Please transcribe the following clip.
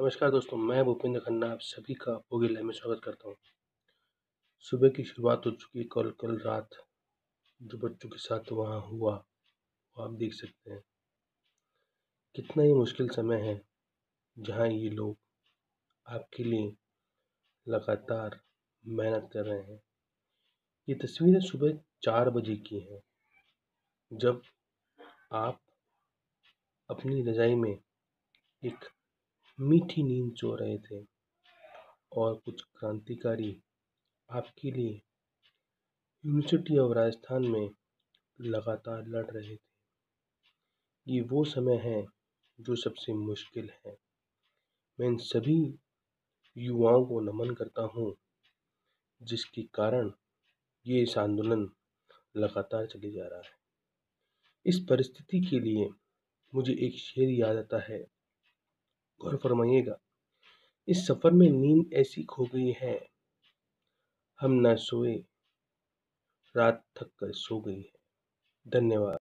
नमस्कार दोस्तों, मैं भूपेंद्र खन्ना आप सभी का पोगी लाइव में स्वागत करता हूँ। सुबह की शुरुआत हो चुकी है, कल कल रात जो बच्चों के साथ वहाँ हुआ, वो आप देख सकते हैं। कितना ही मुश्किल समय है, जहाँ ये लोग आपके लिए लगातार मेहनत कर रहे हैं। ये तस्वीरें सुबह चार बजे की हैं, जब आप अपनी रजाई में एक मीठी नींद सो रहे थे। और कुछ क्रांतिकारी आपके लिए यूनिवर्सिटी ऑफ़ राजस्थान में लगातार लड़ रहे थे। ये वो समय है जो सबसे मुश्किल है। मैं इन सभी युवाओं को नमन करता हूँ, जिसके कारण ये इस आंदोलन लगातार चले जा रहा है। इस परिस्थिति के लिए मुझे एक शेर याद आता है। गौर फरमाइएगा, इस सफ़र में नींद ऐसी खो गई है, हम ना सोए, रात थक कर सो गई है। धन्यवाद।